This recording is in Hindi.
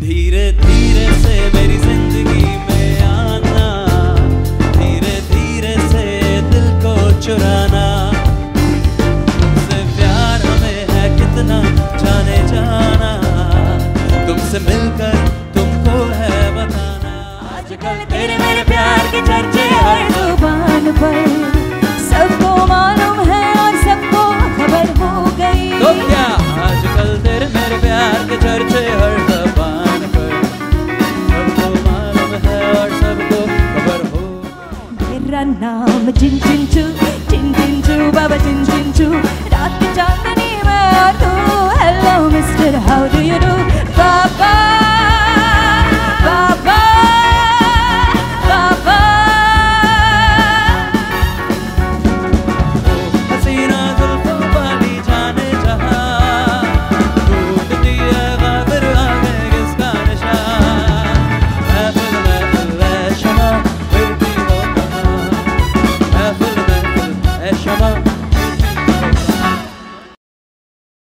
धीरे धीरे से मेरी ज़िंदगी में आना धीरे धीरे से दिल को चुराना। तुमसे प्यार हमें है कितना जाने जाना तुमसे मिलकर तुमको है बताना। आजकल तेरे मेरे प्यार के चर्चे हर ज़ुबान पर सबको मालूम है और सबको खबर हो गई। तो क्या आजकल तेरे मेरे प्यार के चर्चे nam chin chin chu chin chin chu baba chin chin chu raat ke chaandni hello mister how do you do? mama